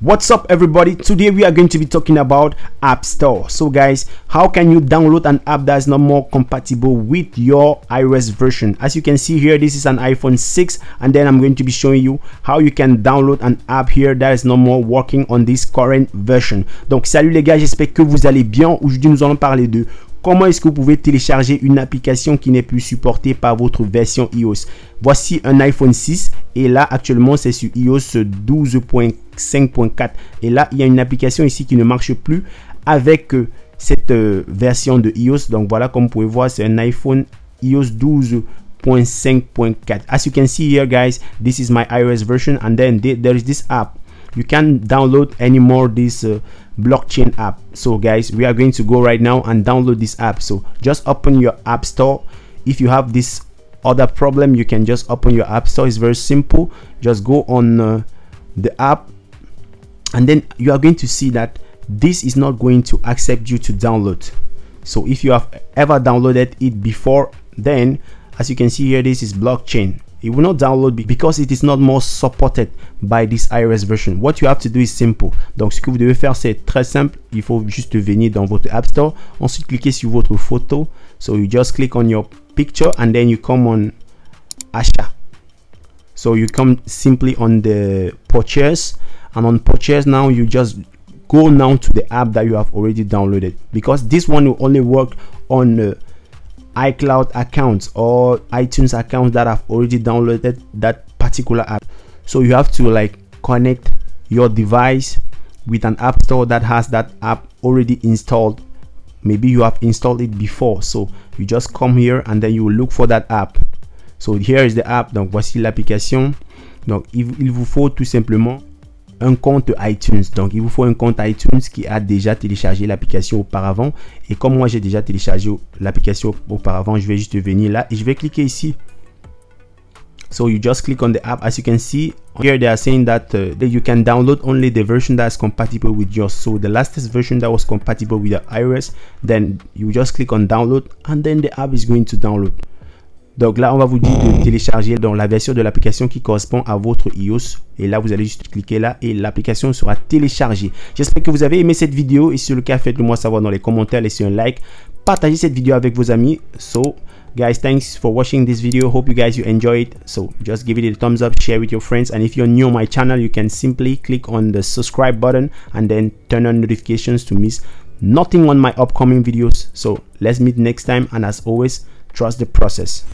what's up everybody? Today we are going to be talking about app store. So guys how can you download an app that is not more compatible with your ios version? As you can see here this is an iphone 6 and then i'm going to be showing you how you can download an app here that is not more working on this current version. Donc salut les gars j'espère que vous allez bien. Aujourd'hui nous allons parler de Comment est-ce que vous pouvez télécharger une application qui n'est plus supportée par votre version iOS? Voici un iPhone 6 et là actuellement c'est sur iOS 12.5.4 et là il y a une application ici qui ne marche plus avec euh, cette euh, version de iOS. Donc voilà comme vous pouvez voir c'est un iPhone iOS 12.5.4. As you can see here guys, this is my iOS version and then there is this app. You can download any more this uh, blockchain app. So guys we are going to go right now and download this app. So just open your app store. If you have this other problem you can just open your app store. It's very simple. Just go on uh, the app. And then you are going to see that this is not going to accept you to download. So if you have ever downloaded it before then as you can see here this is blockchain it will not download because it is not more supported by this iOS version. What you have to do is simple. Donc ce que vous devez faire c'est très simple. Il faut juste venir dans votre App Store, ensuite cliquer sur votre photo. So you just click on your picture and then you come on Achat. So you come simply on the purchase and on purchase now you just go now to the app that you have already downloaded because this one will only work on uh, iCloud accounts or iTunes accounts that have already downloaded that particular app. So you have to like connect your device with an app store that has that app already installed. Maybe you have installed it before. So you just come here and then you look for that app. So here is the app. Donc voici l'application. Donc il, il vous faut tout simplement un compte iTunes. Donc, il vous faut un compte iTunes qui a déjà téléchargé l'application auparavant. Et comme moi, j'ai déjà téléchargé l'application auparavant, je vais juste venir là et je vais cliquer ici. So you just click on the app. As you can see here, they are saying that, uh, that you can download only the version that's compatible with yours. So the latest version that was compatible with the iOS, then you just click on download and then the app is going to download. Donc là, on va vous dire de télécharger dans la version de l'application qui correspond à votre iOS. Et là, vous allez juste cliquer là et l'application sera téléchargée. J'espère que vous avez aimé cette vidéo. Et si c'est le cas, faites-le moi savoir dans les commentaires. Laissez un like. Partagez cette vidéo avec vos amis. So, guys, thanks for watching this video. Hope you guys you enjoy it. So, just give it a thumbs up, share with your friends. And if you're new on my channel, you can simply click on the subscribe button and then turn on notifications to miss nothing on my upcoming videos. So, let's meet next time. And as always, Trust the process.